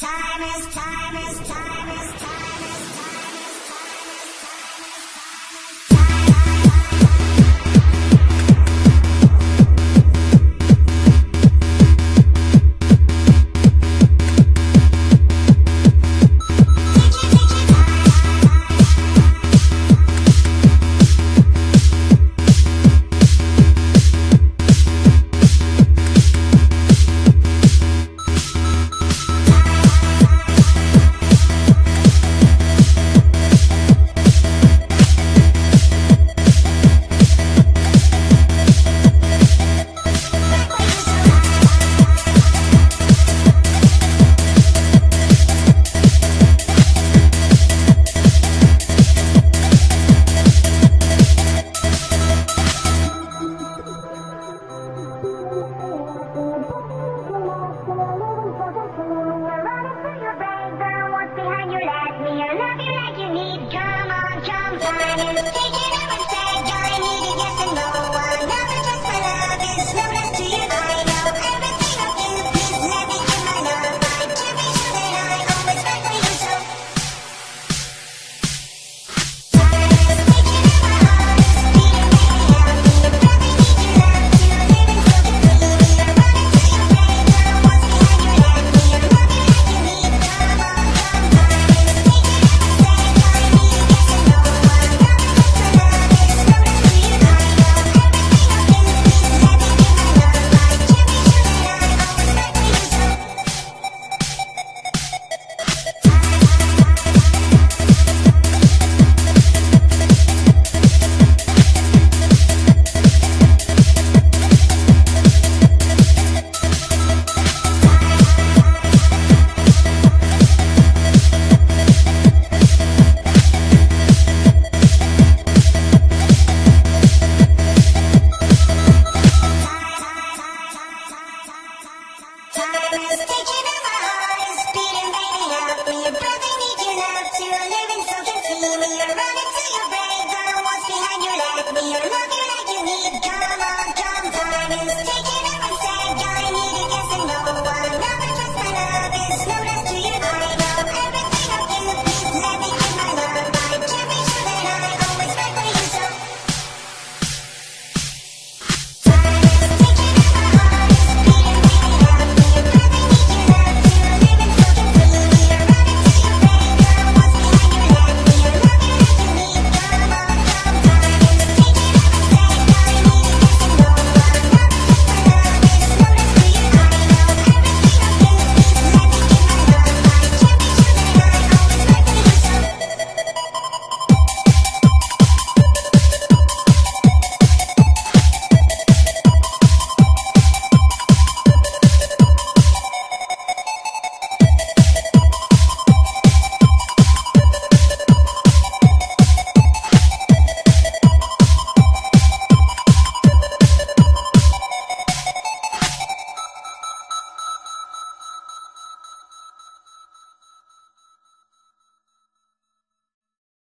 Time is, time is, time is, time Thank you.